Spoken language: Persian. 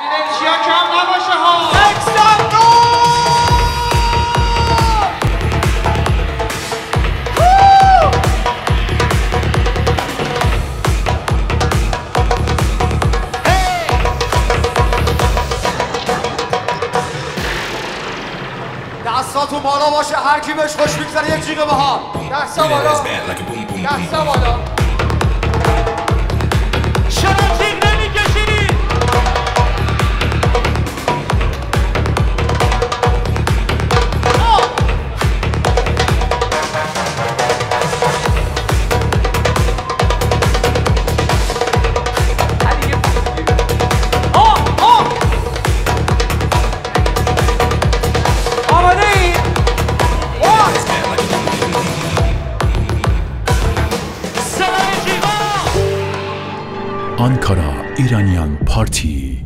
انرژیا کم نباشه ها. دستاتون بالا باشه هر کی بهش خوش میگذره یک جیغ بها دستا بالا. ass bad like a boom boom boom. دستا بالا. آنکارا ایرانیان پارتی.